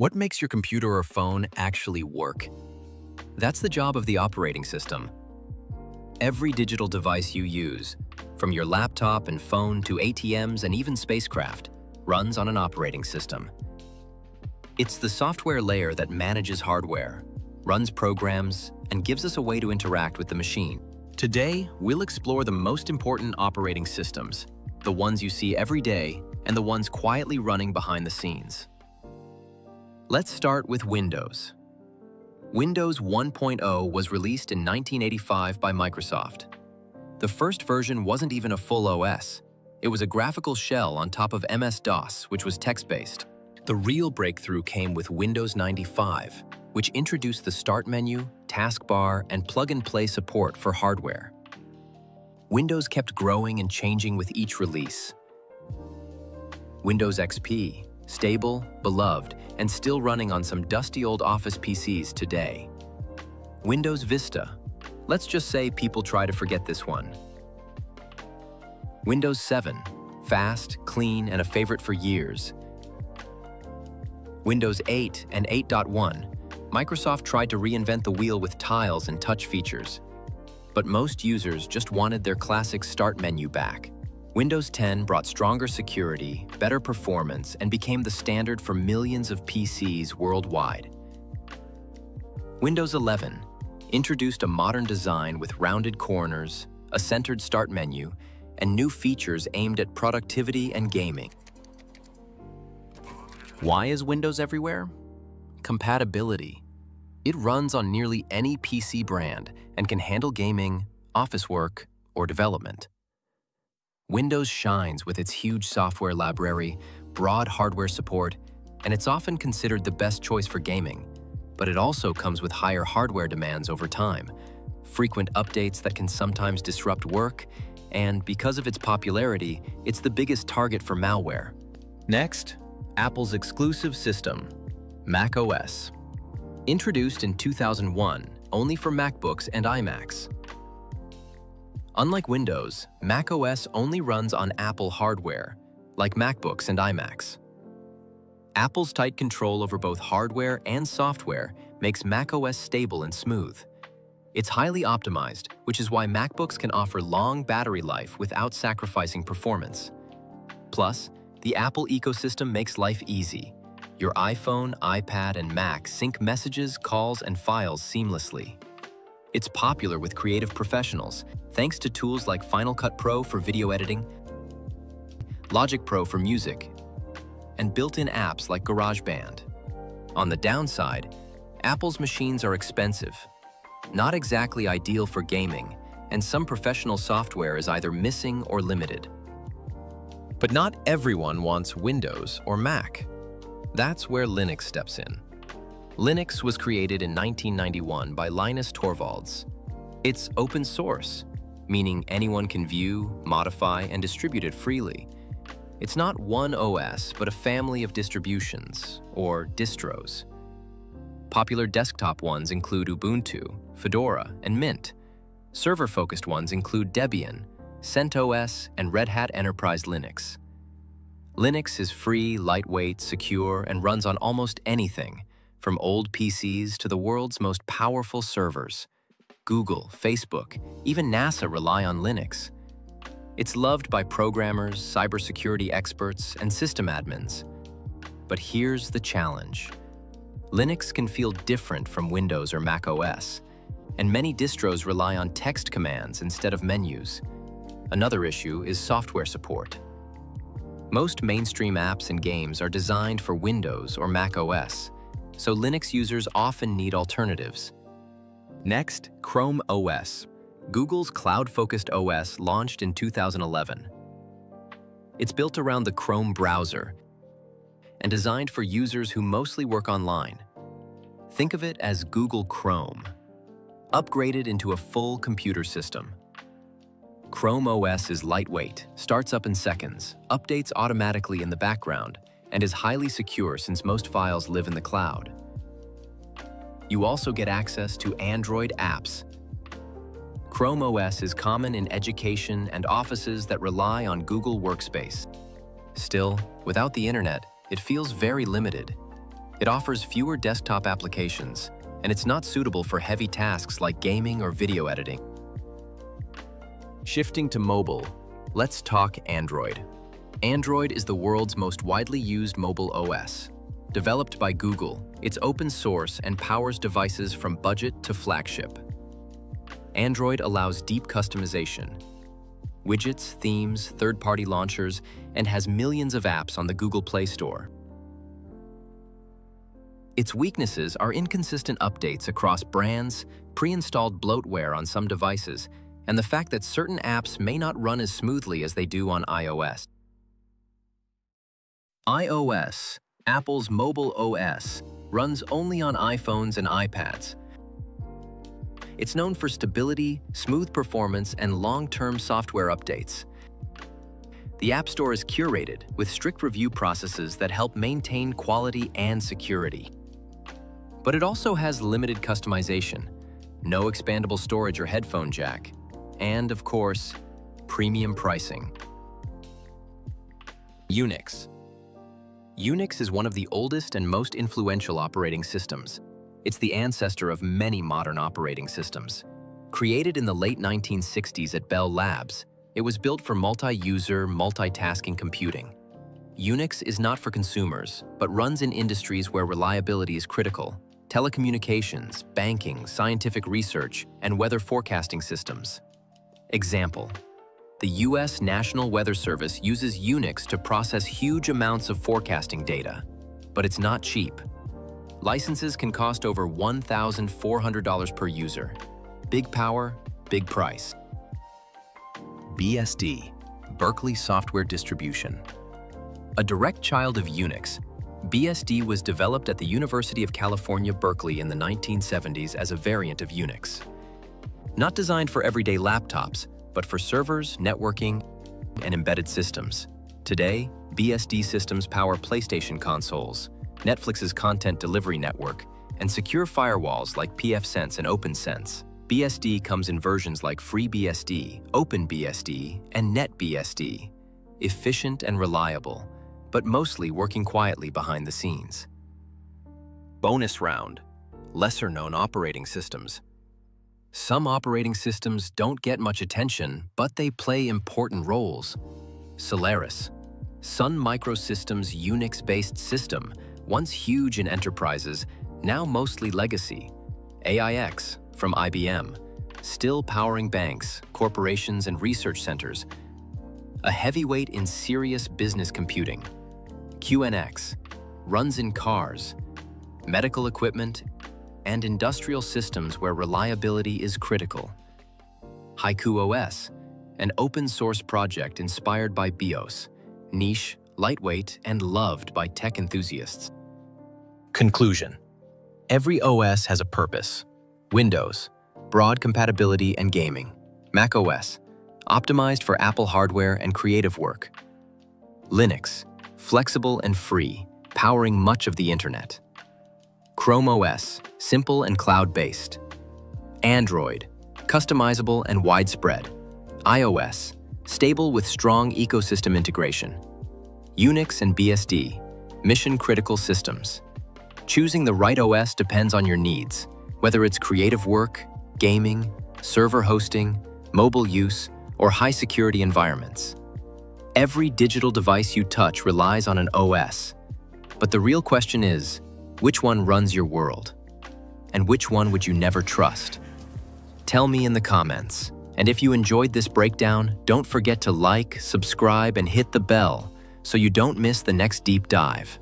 What makes your computer or phone actually work? That's the job of the operating system. Every digital device you use, from your laptop and phone to ATMs and even spacecraft, runs on an operating system. It's the software layer that manages hardware, runs programs, and gives us a way to interact with the machine. Today, we'll explore the most important operating systems, the ones you see every day and the ones quietly running behind the scenes. Let's start with Windows. Windows 1.0 was released in 1985 by Microsoft. The first version wasn't even a full OS. It was a graphical shell on top of MS-DOS, which was text-based. The real breakthrough came with Windows 95, which introduced the Start menu, taskbar, and plug-and-play support for hardware. Windows kept growing and changing with each release. Windows XP, stable, beloved, and still running on some dusty old Office PCs today. Windows Vista. Let's just say people try to forget this one. Windows 7. Fast, clean, and a favorite for years. Windows 8 and 8.1. Microsoft tried to reinvent the wheel with tiles and touch features. But most users just wanted their classic Start menu back. Windows 10 brought stronger security, better performance, and became the standard for millions of PCs worldwide. Windows 11 introduced a modern design with rounded corners, a centered start menu, and new features aimed at productivity and gaming. Why is Windows everywhere? Compatibility. It runs on nearly any PC brand and can handle gaming, office work, or development. Windows shines with its huge software library, broad hardware support, and it's often considered the best choice for gaming. But it also comes with higher hardware demands over time, frequent updates that can sometimes disrupt work, and because of its popularity, it's the biggest target for malware. Next, Apple's exclusive system, Mac OS. Introduced in 2001 only for MacBooks and iMacs, Unlike Windows, macOS only runs on Apple hardware, like MacBooks and iMacs. Apple's tight control over both hardware and software makes macOS stable and smooth. It's highly optimized, which is why MacBooks can offer long battery life without sacrificing performance. Plus, the Apple ecosystem makes life easy. Your iPhone, iPad, and Mac sync messages, calls, and files seamlessly. It's popular with creative professionals, thanks to tools like Final Cut Pro for video editing, Logic Pro for music, and built-in apps like GarageBand. On the downside, Apple's machines are expensive, not exactly ideal for gaming, and some professional software is either missing or limited. But not everyone wants Windows or Mac. That's where Linux steps in. Linux was created in 1991 by Linus Torvalds. It's open source, meaning anyone can view, modify, and distribute it freely. It's not one OS, but a family of distributions, or distros. Popular desktop ones include Ubuntu, Fedora, and Mint. Server-focused ones include Debian, CentOS, and Red Hat Enterprise Linux. Linux is free, lightweight, secure, and runs on almost anything, from old PCs to the world's most powerful servers. Google, Facebook, even NASA rely on Linux. It's loved by programmers, cybersecurity experts, and system admins. But here's the challenge. Linux can feel different from Windows or Mac OS, and many distros rely on text commands instead of menus. Another issue is software support. Most mainstream apps and games are designed for Windows or Mac OS, so Linux users often need alternatives. Next, Chrome OS, Google's cloud-focused OS launched in 2011. It's built around the Chrome browser and designed for users who mostly work online. Think of it as Google Chrome, upgraded into a full computer system. Chrome OS is lightweight, starts up in seconds, updates automatically in the background, and is highly secure since most files live in the cloud. You also get access to Android apps. Chrome OS is common in education and offices that rely on Google Workspace. Still, without the internet, it feels very limited. It offers fewer desktop applications, and it's not suitable for heavy tasks like gaming or video editing. Shifting to mobile, let's talk Android. Android is the world's most widely used mobile OS. Developed by Google, it's open source and powers devices from budget to flagship. Android allows deep customization, widgets, themes, third-party launchers, and has millions of apps on the Google Play Store. Its weaknesses are inconsistent updates across brands, pre-installed bloatware on some devices, and the fact that certain apps may not run as smoothly as they do on iOS. iOS, Apple's mobile OS, runs only on iPhones and iPads. It's known for stability, smooth performance, and long-term software updates. The App Store is curated with strict review processes that help maintain quality and security. But it also has limited customization, no expandable storage or headphone jack, and, of course, premium pricing. Unix. Unix is one of the oldest and most influential operating systems. It's the ancestor of many modern operating systems. Created in the late 1960s at Bell Labs, it was built for multi-user, multitasking computing. Unix is not for consumers, but runs in industries where reliability is critical, telecommunications, banking, scientific research, and weather forecasting systems. Example, the U.S. National Weather Service uses Unix to process huge amounts of forecasting data, but it's not cheap. Licenses can cost over $1,400 per user. Big power, big price. BSD, Berkeley Software Distribution. A direct child of Unix, BSD was developed at the University of California, Berkeley in the 1970s as a variant of Unix. Not designed for everyday laptops, but for servers, networking, and embedded systems. Today, BSD systems power PlayStation consoles, Netflix's content delivery network, and secure firewalls like pfSense and OPNsense. BSD comes in versions like FreeBSD, OpenBSD, and NetBSD. Efficient and reliable, but mostly working quietly behind the scenes. Bonus round, lesser-known operating systems. Some operating systems don't get much attention, but they play important roles. Solaris, Sun Microsystems Unix-based system, once huge in enterprises, now mostly legacy. AIX, from IBM, still powering banks, corporations, and research centers. A heavyweight in serious business computing. QNX, runs in cars, medical equipment, and industrial systems where reliability is critical. Haiku OS, an open-source project inspired by BeOS, niche, lightweight, and loved by tech enthusiasts. Conclusion. Every OS has a purpose. Windows, broad compatibility and gaming. Mac OS, optimized for Apple hardware and creative work. Linux, flexible and free, powering much of the internet. Chrome OS, simple and cloud-based. Android, customizable and widespread. iOS, stable with strong ecosystem integration. Unix and BSD, mission-critical systems. Choosing the right OS depends on your needs, whether it's creative work, gaming, server hosting, mobile use, or high-security environments. Every digital device you touch relies on an OS. But the real question is, which one runs your world? And which one would you never trust? Tell me in the comments. And if you enjoyed this breakdown, don't forget to like, subscribe, and hit the bell so you don't miss the next deep dive.